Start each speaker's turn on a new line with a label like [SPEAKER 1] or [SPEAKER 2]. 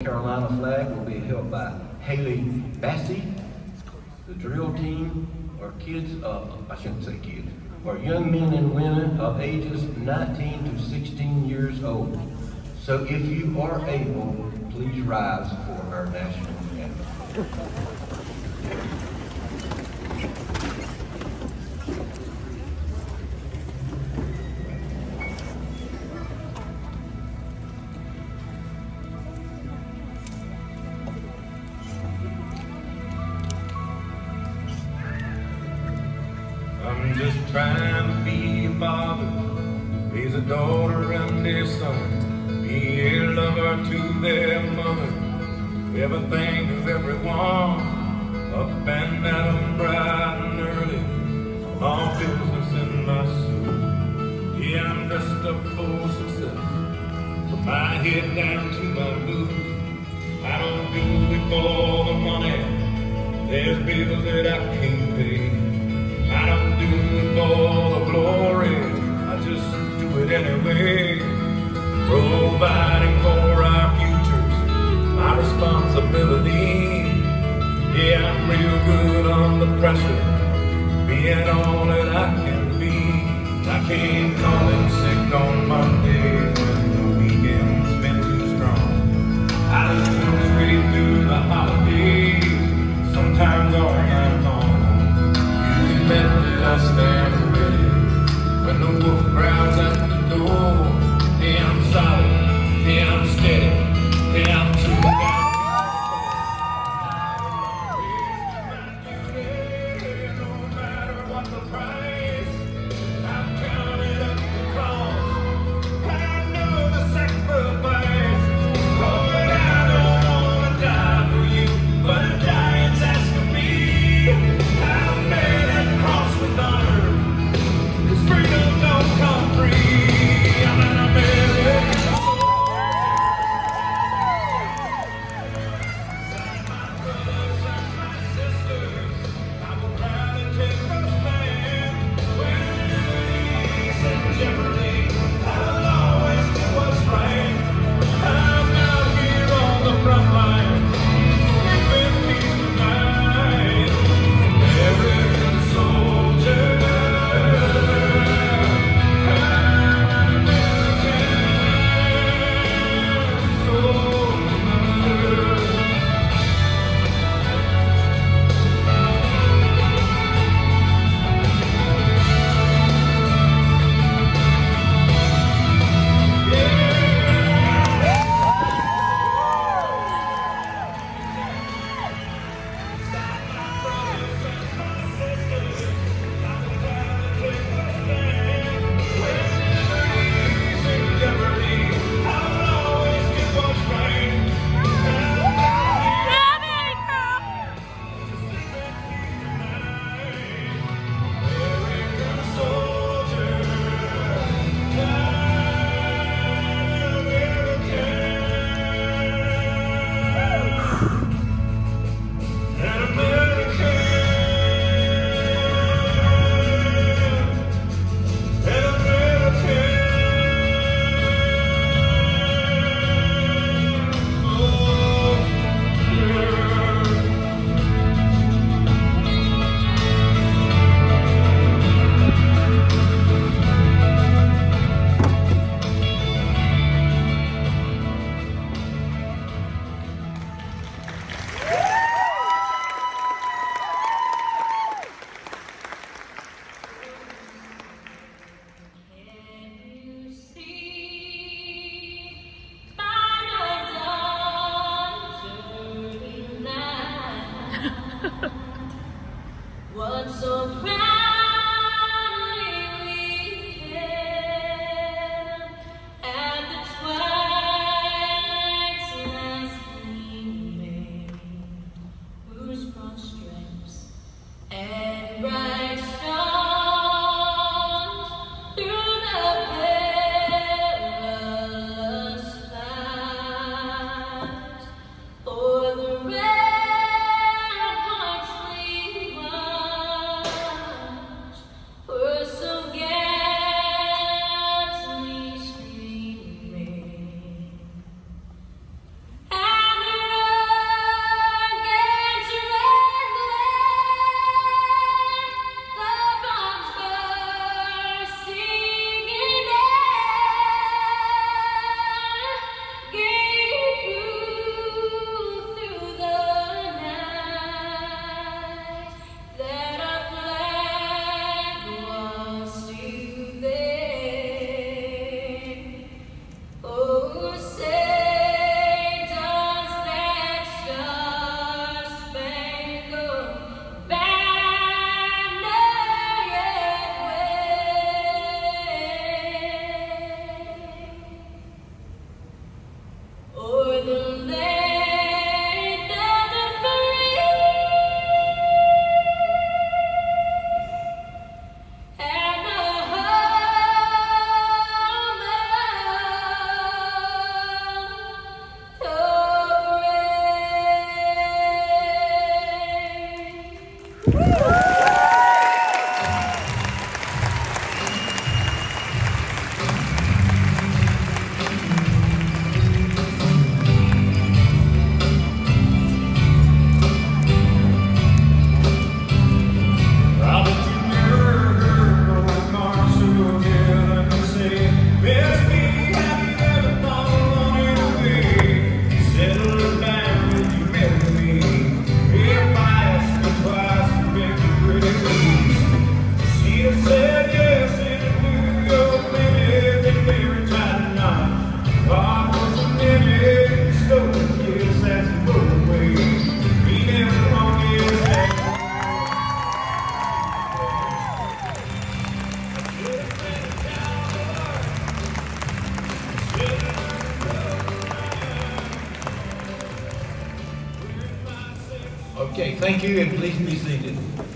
[SPEAKER 1] Carolina flag will be held by Haley Bassey. The drill team are kids, uh, I shouldn't say kids, are young men and women of ages 19 to 16 years old. So if you are able, please rise for our national anthem.
[SPEAKER 2] Just trying to be a father, raise a daughter and a son, be a lover to their mother, everything to everyone, up and 'em bright and early, all business in my suit. Yeah, I'm dressed up for success, from my head down to my boots. I don't do it for the money, there's bills that I can't pay. I don't being all that I can be. I can't call in sick on Mondays
[SPEAKER 1] thank you, and please be seated.